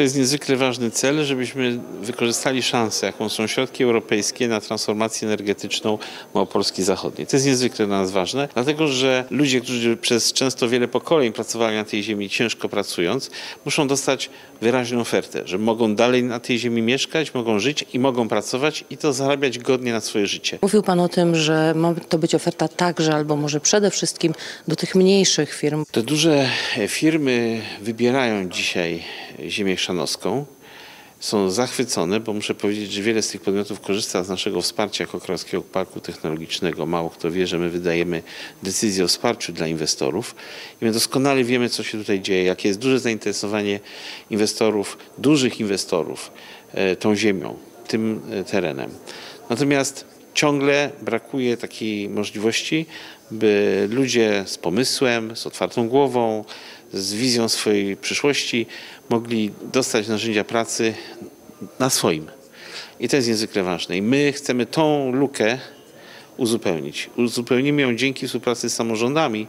To jest niezwykle ważny cel, żebyśmy wykorzystali szansę, jaką są środki europejskie na transformację energetyczną Małopolski Zachodniej. To jest niezwykle dla nas ważne, dlatego że ludzie, którzy przez często wiele pokoleń pracowali na tej ziemi, ciężko pracując, muszą dostać wyraźną ofertę, że mogą dalej na tej ziemi mieszkać, mogą żyć i mogą pracować i to zarabiać godnie na swoje życie. Mówił Pan o tym, że ma to być oferta także albo może przede wszystkim do tych mniejszych firm. Te duże firmy wybierają dzisiaj ziemię chrzanowską. Są zachwycone, bo muszę powiedzieć, że wiele z tych podmiotów korzysta z naszego wsparcia jako Krakowskiego Parku Technologicznego. Mało kto wie, że my wydajemy decyzję o wsparciu dla inwestorów i my doskonale wiemy, co się tutaj dzieje, jakie jest duże zainteresowanie inwestorów, dużych inwestorów e, tą ziemią, tym e, terenem. Natomiast ciągle brakuje takiej możliwości, by ludzie z pomysłem, z otwartą głową, z wizją swojej przyszłości mogli dostać narzędzia pracy na swoim. I to jest niezwykle ważne. I my chcemy tą lukę uzupełnić. Uzupełnimy ją dzięki współpracy z samorządami,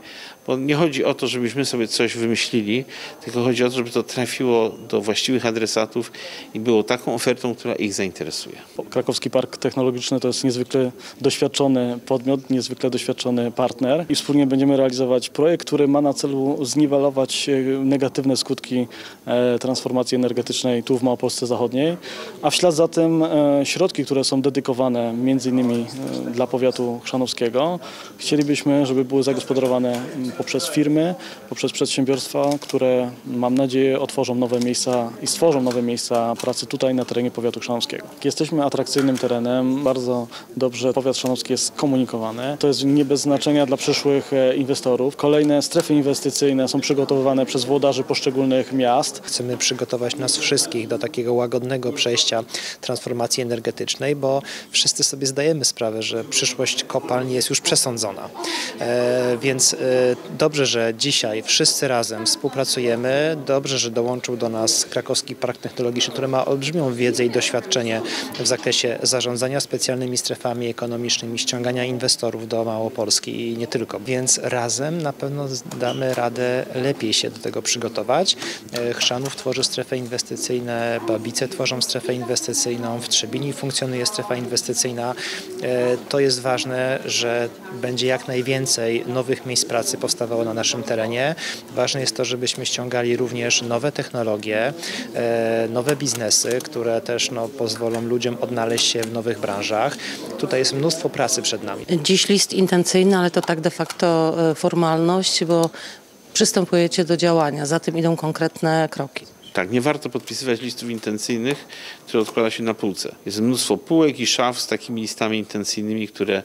bo nie chodzi o to, żebyśmy sobie coś wymyślili, tylko chodzi o to, żeby to trafiło do właściwych adresatów i było taką ofertą, która ich zainteresuje. Krakowski Park Technologiczny to jest niezwykle doświadczony podmiot, niezwykle doświadczony partner i wspólnie będziemy realizować projekt, który ma na celu zniwelować e, negatywne skutki e, transformacji energetycznej tu w Małopolsce Zachodniej, a w ślad za tym e, środki, które są dedykowane między innymi dla powiatu chrzanowskiego, chcielibyśmy, żeby były zagospodarowane poprzez firmy, poprzez przedsiębiorstwa, które mam nadzieję otworzą nowe miejsca i stworzą nowe miejsca pracy tutaj na terenie powiatu chrzanowskiego. Jesteśmy atrakcyjnym terenem, bardzo dobrze powiat chrzanowski jest skomunikowany. To jest nie bez znaczenia dla przyszłych e, inwestorów. Kolejne strefy inwestycyjne są przygotowywane przez włodarzy poszczególnych miast. Chcemy przygotować nas wszystkich do takiego łagodnego przejścia transformacji energetycznej, bo wszyscy sobie zdajemy sprawę, że przyszłość kopalń jest już przesądzona. E, więc e, Dobrze, że dzisiaj wszyscy razem współpracujemy. Dobrze, że dołączył do nas Krakowski Park Technologiczny, który ma olbrzymią wiedzę i doświadczenie w zakresie zarządzania specjalnymi strefami ekonomicznymi, ściągania inwestorów do Małopolski i nie tylko. Więc razem na pewno damy radę lepiej się do tego przygotować. E, Chrzanów tworzy strefę inwestycyjną, Babice tworzą strefę inwestycyjną, w Trzebini funkcjonuje strefa inwestycyjna. To jest ważne, że będzie jak najwięcej nowych miejsc pracy powstawało na naszym terenie. Ważne jest to, żebyśmy ściągali również nowe technologie, e, nowe biznesy, które też no, pozwolą ludziom odnaleźć się w nowych branżach. Tutaj jest mnóstwo pracy przed nami. Dziś list intencyjny, ale to tak de facto e, formalność, bo przystępujecie do działania, za tym idą konkretne kroki. Tak, nie warto podpisywać listów intencyjnych, które odkłada się na półce. Jest mnóstwo półek i szaf z takimi listami intencyjnymi, które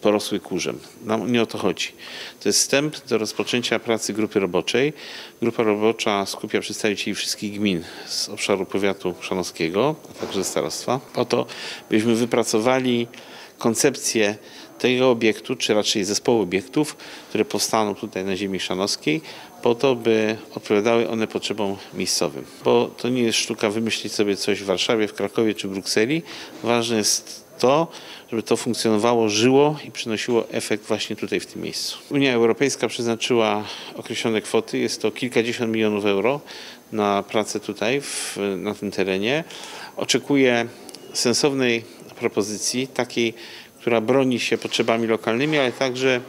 porosły kurzem. Nam nie o to chodzi. To jest wstęp do rozpoczęcia pracy grupy roboczej. Grupa robocza skupia przedstawicieli wszystkich gmin z obszaru powiatu szanowskiego, a także starostwa, po to, byśmy wypracowali koncepcję tego obiektu, czy raczej zespołu obiektów, które powstaną tutaj na ziemi szanowskiej, po to, by odpowiadały one potrzebom miejscowym. Bo to nie jest sztuka wymyślić sobie coś w Warszawie, w Krakowie czy Brukseli. Ważne jest to, żeby to funkcjonowało, żyło i przynosiło efekt właśnie tutaj w tym miejscu. Unia Europejska przeznaczyła określone kwoty, jest to kilkadziesiąt milionów euro na pracę tutaj, w, na tym terenie. Oczekuję sensownej propozycji, takiej, która broni się potrzebami lokalnymi, ale także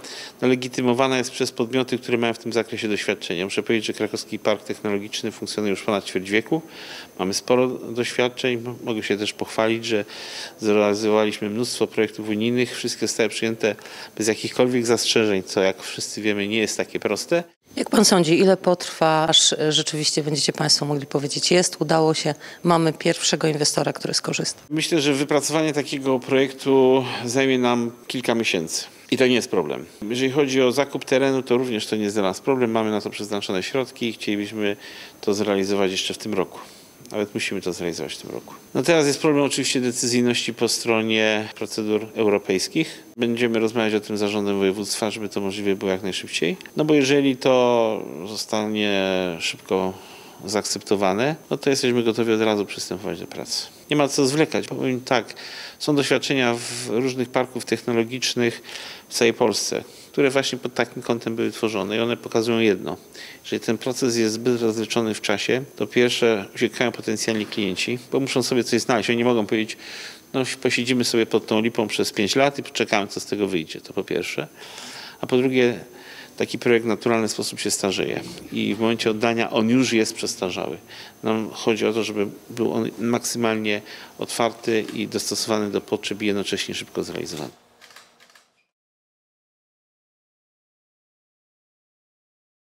no, legitymowana jest przez podmioty, które mają w tym zakresie doświadczenie. Muszę powiedzieć, że Krakowski Park Technologiczny funkcjonuje już ponad ćwierć wieku. Mamy sporo doświadczeń. Mogę się też pochwalić, że zrealizowaliśmy mnóstwo projektów unijnych. Wszystkie zostały przyjęte bez jakichkolwiek zastrzeżeń, co jak wszyscy wiemy nie jest takie proste. Jak pan sądzi, ile potrwa, aż rzeczywiście będziecie państwo mogli powiedzieć, jest, udało się, mamy pierwszego inwestora, który skorzysta? Myślę, że wypracowanie takiego projektu zajmie nam kilka miesięcy. I to nie jest problem. Jeżeli chodzi o zakup terenu, to również to nie jest dla nas problem. Mamy na to przeznaczone środki i chcielibyśmy to zrealizować jeszcze w tym roku. Nawet musimy to zrealizować w tym roku. No teraz jest problem oczywiście decyzyjności po stronie procedur europejskich. Będziemy rozmawiać o tym zarządem województwa, żeby to możliwe było jak najszybciej. No bo jeżeli to zostanie szybko zaakceptowane, no to jesteśmy gotowi od razu przystępować do pracy. Nie ma co zwlekać. Powiem tak, są doświadczenia w różnych parków technologicznych w całej Polsce. które właśnie pod takim kątem były tworzone i one pokazują jedno. Jeżeli ten proces jest zbyt rozliczony w czasie, to pierwsze uciekają potencjalni klienci, bo muszą sobie coś znaleźć. Oni nie mogą powiedzieć, no posiedzimy sobie pod tą lipą przez 5 lat i poczekamy, co z tego wyjdzie. To po pierwsze. A po drugie, taki projekt w naturalny sposób się starzeje i w momencie oddania on już jest przestarzały. Nam chodzi o to, żeby był on maksymalnie otwarty i dostosowany do potrzeb i jednocześnie szybko zrealizowany.